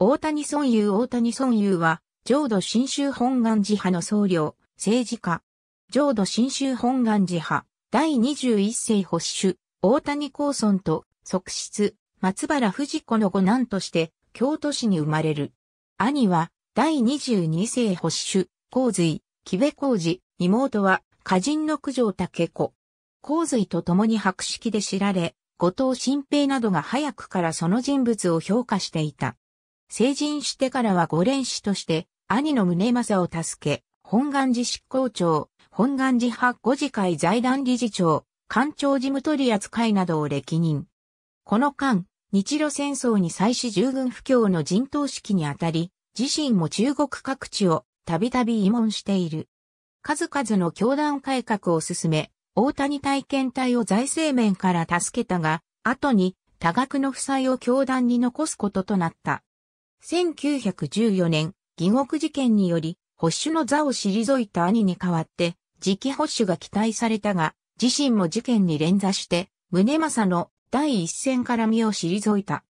大谷孫友大谷孫友は、浄土真宗本願寺派の僧侶、政治家。浄土真宗本願寺派、第21世保守、大谷光村と、側室、松原藤子の五男として、京都市に生まれる。兄は、第22世保守、洪水、木部浩二、妹は、歌人の九条武子。洪水と共に博識で知られ、後藤新平などが早くからその人物を評価していた。成人してからは五連士として、兄の宗正を助け、本願寺執行長、本願寺派五次会財団理事長、官庁事務取扱いなどを歴任。この間、日露戦争に際し従軍不況の陣頭指揮にあたり、自身も中国各地をたびたび慰問している。数々の教団改革を進め、大谷体験隊を財政面から助けたが、後に多額の負債を教団に残すこととなった。1914年、義国事件により、保守の座を退いた兄に代わって、次期保守が期待されたが、自身も事件に連座して、宗正の第一線から身を退いた。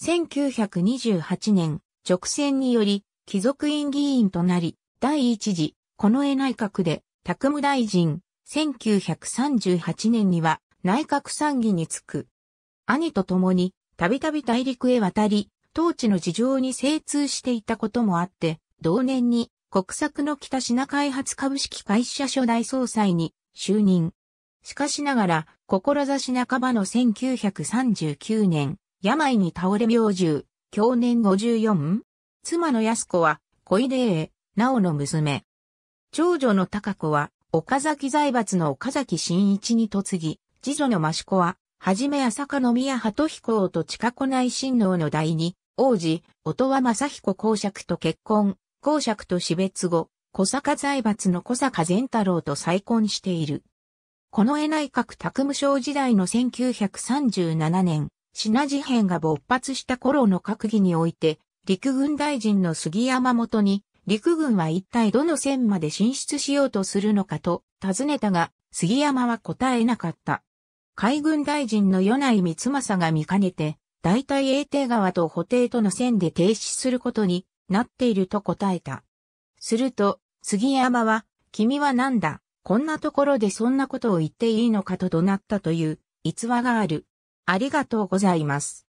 1928年、直選により、貴族院議員となり、第一次、近衛内閣で、宅務大臣、1938年には内閣参議に就く。兄と共に、たびたび大陸へ渡り、統治の事情に精通していたこともあって、同年に国策の北品開発株式会社初代総裁に就任。しかしながら、志半ばの1939年、病に倒れ病重、去年54、妻の安子は、小出栄、直の娘。長女の高子は、岡崎財閥の岡崎新一に嫁ぎ、次女の益子は、はじめ朝香宮鳩彦と近子内親王の第二、王子、音羽正彦公爵と結婚、公爵と死別後、小坂財閥の小坂善太郎と再婚している。この絵内閣宅務省時代の1937年、品事変が勃発した頃の閣議において、陸軍大臣の杉山本に、陸軍は一体どの線まで進出しようとするのかと尋ねたが、杉山は答えなかった。海軍大臣の米内光政が見かねて、大体永定川と補定との線で停止することになっていると答えた。すると、杉山は、君はなんだ、こんなところでそんなことを言っていいのかと怒鳴ったという逸話がある。ありがとうございます。